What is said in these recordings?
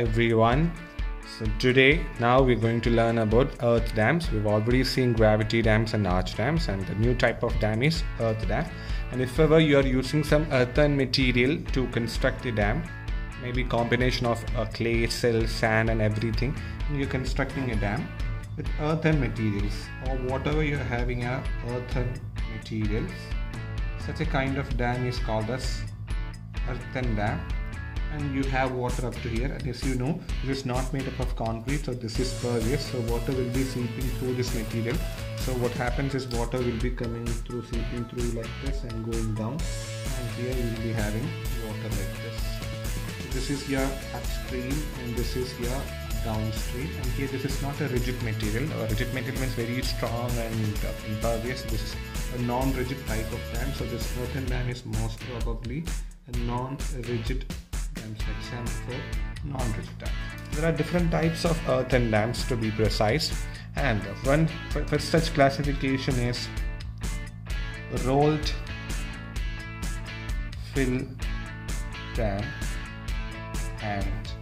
everyone. So today now we're going to learn about earth dams. We've already seen gravity dams and arch dams and the new type of dam is earth dam. And if ever you are using some earthen material to construct the dam, maybe combination of a clay, silt, sand and everything, you're constructing a dam with earthen materials or whatever you're having are earthen materials. Such a kind of dam is called as earthen dam and you have water up to here. And as you know this is not made up of concrete so this is pervious. So water will be seeping through this material. So what happens is water will be coming through seeping through like this and going down. And here you will be having water like this. This is your upstream and this is your downstream. And here this is not a rigid material. A rigid material means very strong and uh, impervious. This is a non-rigid type of dam. So this earthen dam is most probably a non-rigid for non-rigid dams. There are different types of earthen dams to be precise and one first such classification is rolled fill dam and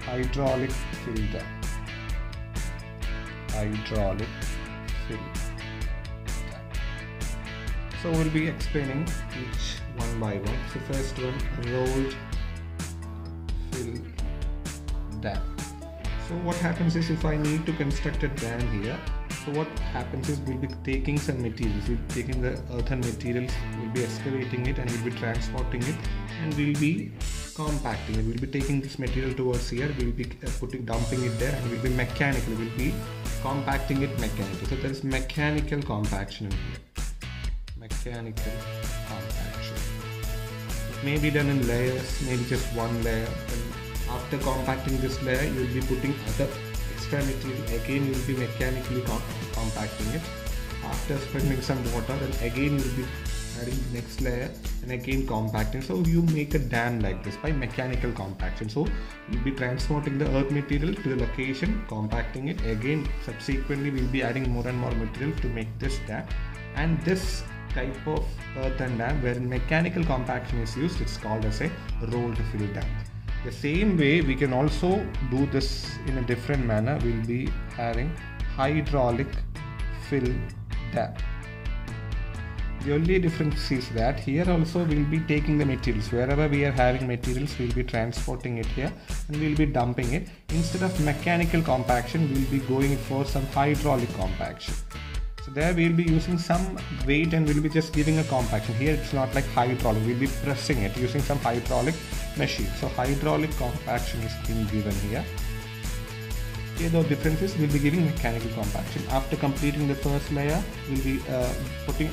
hydraulic fill dam. Hydraulic fill. So we'll be explaining each one by one. So first one rolled dam. So what happens is if I need to construct a dam here, so what happens is we'll be taking some materials, we'll be taking the earthen materials, we'll be excavating it and we'll be transporting it and we'll be compacting it. We'll be taking this material towards here, we'll be uh, putting dumping it there and we'll be mechanically, we'll be compacting it mechanically. So there is mechanical compaction in here. Mechanical compaction. May be done in layers, maybe just one layer. And after compacting this layer, you'll be putting other extra material. Again, you'll be mechanically com compacting it. After spending some water, then again you'll be adding the next layer and again compacting. So you make a dam like this by mechanical compaction. So you'll be transporting the earth material to the location, compacting it. Again, subsequently, we'll be adding more and more material to make this dam. And this type of uh, earthen dam where mechanical compaction is used it's called as a rolled fill dam the same way we can also do this in a different manner. We'll be having hydraulic fill dam. The only difference is that here also we'll be taking the materials. Wherever we are having materials we'll be transporting it here and we'll be dumping it. Instead of mechanical compaction we'll be going for some hydraulic compaction so there we'll be using some weight and we'll be just giving a compaction. Here it's not like hydraulic, we'll be pressing it using some hydraulic machine. So hydraulic compaction is being given here. The difference is we'll be giving mechanical compaction. After completing the first layer, we'll be uh, putting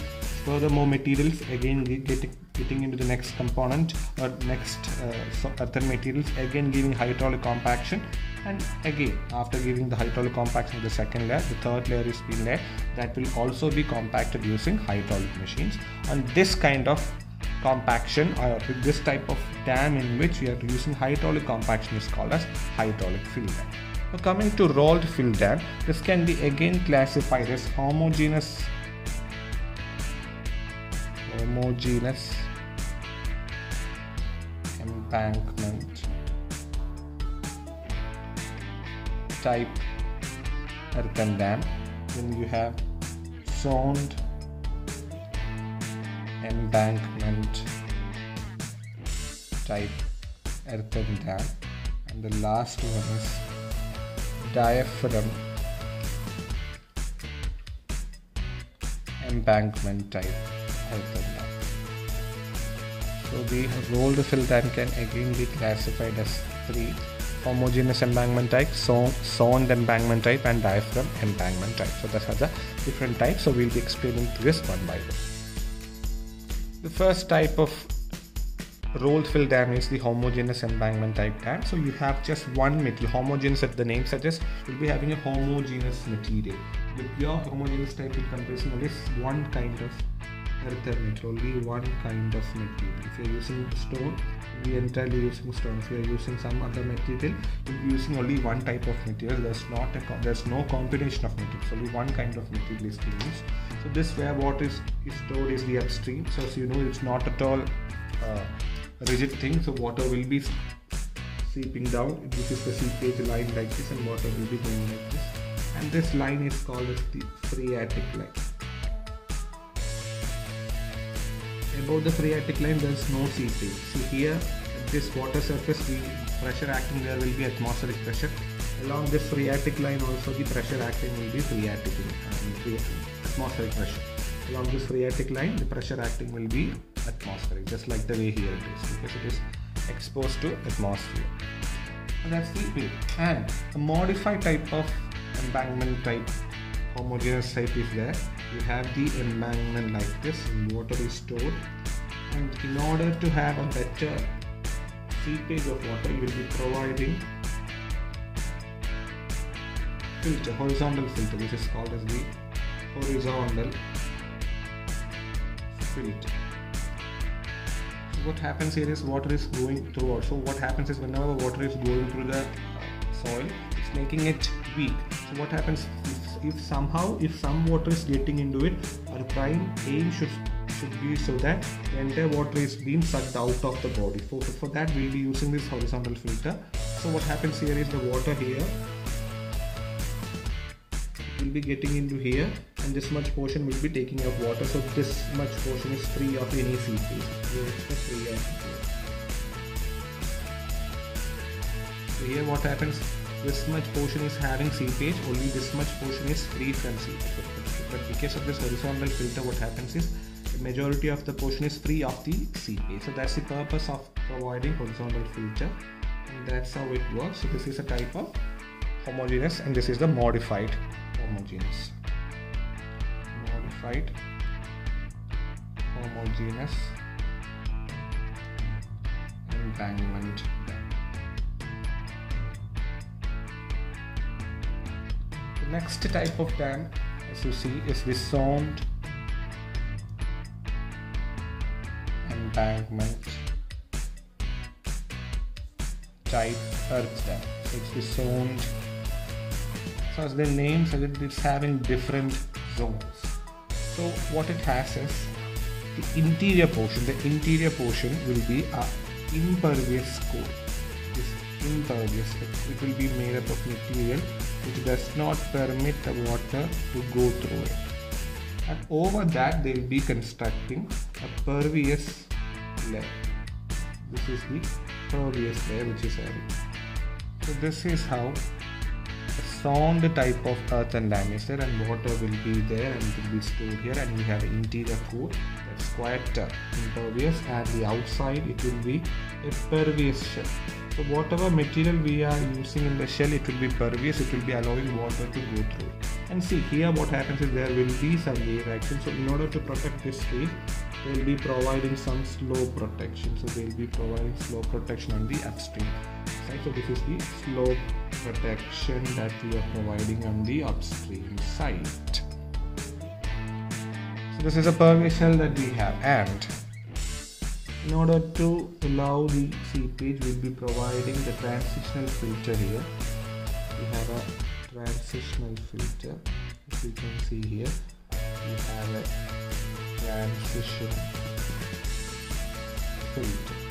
further more materials. Again getting getting into the next component or next uh, other materials. Again giving hydraulic compaction. And again after giving the hydraulic compaction the second layer the third layer is being there that will also be compacted using hydraulic machines. And this kind of compaction or this type of dam in which we are using hydraulic compaction is called as hydraulic dam now coming to rolled fill dam this can be again classified as homogeneous. Homogeneous embankment type earthen dam then you have zoned embankment type earthen dam and the last one is diaphragm embankment type so the rolled fill dam can again be classified as three homogeneous embankment type, zoned embankment type, and diaphragm embankment type. So those are the different types. So we'll be explaining this one by one. The first type of rolled fill dam is the homogeneous embankment type dam. So you have just one material. Homogeneous, as the name suggests, you'll be having a homogeneous material. The pure homogeneous type will comprise only one kind of earthen material, only one kind of material. If you're using stone, we entirely using stone. If you're using some other material, you'll be using only one type of material. There's not a there's no combination of materials. Only one kind of material is used. So this where what is, is stored is the upstream. So as you know, it's not at all uh, rigid thing. So water will be seeping down. This is the seepage line like this and water will be going like this. And this line is called as the phreatic line. Above the phreatic line there is no seepage see here at this water surface the pressure acting there will be atmospheric pressure. Along this phreatic line also the pressure acting will be phreatic um, atmospheric pressure. Along this phreatic line the pressure acting will be atmospheric just like the way here it is because it is exposed to atmosphere. And that's the way and a modified type of embankment type homogeneous type is there. You have the embankment like this water is stored. And in order to have a better seepage of water you will be providing filter horizontal filter this is called as the horizontal filter what happens here is water is going through so what happens is whenever water is going through the uh, soil it's making it weak. So what happens if, if somehow if some water is getting into it our prime aim should should be so that the entire water is being sucked out of the body. For, for that we'll be using this horizontal filter. So what happens here is the water here will be getting into here and this much portion will be taking up water. So this much portion is free of any seepage so here what happens? This much portion is having seepage only this much portion is free from seepage but because of this horizontal filter what happens is the majority of the portion is free of the seepage so that's the purpose of providing horizontal filter. And that's how it works. So this is a type of homogeneous and this is the modified homogeneous. Modified homogeneous embankment. The next type of dam as you see is the zoned embankment type earth dam it's the zoned so as the name suggests it's having different zones. So what it has is the interior portion the interior portion will be a impervious core this impervious it will be made up of material which does not permit the water to go through it. And over that they will be constructing a pervious layer. This is the pervious layer which is having. So this is how zoned type of earth and land and water will be there and it will be stored here and we have interior core that's quite uh, impervious and the outside it will be a pervious shell. So whatever material we are using in the shell it will be pervious it will be allowing water to go through. And see here what happens is there will be some wave action so in order to protect this wave they will be providing some slope protection. So they will be providing slope protection on the upstream side so this is the slope protection that we are providing on the upstream side so this is a pervious shell that we have and in order to allow the seepage we'll be providing the transitional filter here. We have a transitional filter as you can see here. We have a transition filter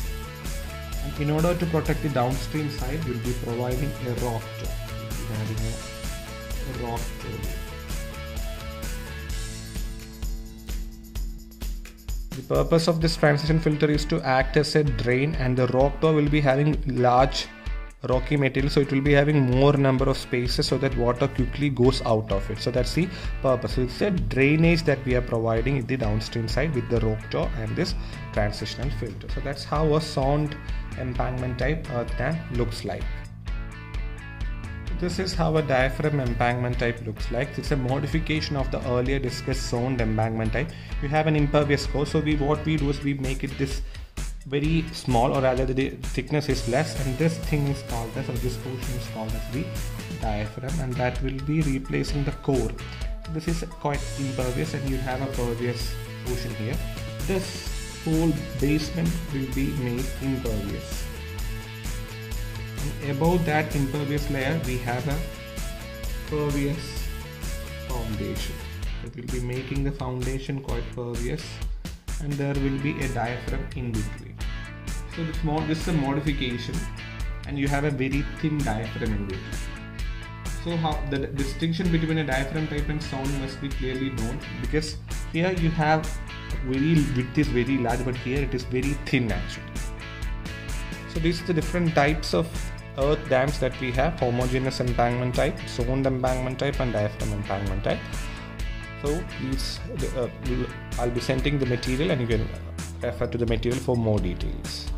in order to protect the downstream side we'll be providing a rock be a, the purpose of this transition filter is to act as a drain and the rock toe will be having large rocky material so it will be having more number of spaces so that water quickly goes out of it. So that's the purpose. So it's a drainage that we are providing in the downstream side with the rock toe and this transitional filter. So that's how a zoned embankment type earth dam looks like. This is how a diaphragm embankment type looks like. It's a modification of the earlier discussed zoned embankment type. You have an impervious core so we what we do is we make it this very small or rather the thickness is less and this thing is called as or this portion is called as the diaphragm and that will be replacing the core. This is quite impervious and you have a pervious portion here. This whole basement will be made impervious. And above that impervious layer we have a pervious foundation. It will be making the foundation quite pervious and there will be a diaphragm in between. So this, mod, this is a modification and you have a very thin diaphragm in between. So how the distinction between a diaphragm type and zoned must be clearly known because here you have very width is very large but here it is very thin actually. So these are the different types of earth dams that we have homogeneous embankment type, zoned embankment type and diaphragm embankment type. So these uh, I'll be sending the material and you can refer to the material for more details.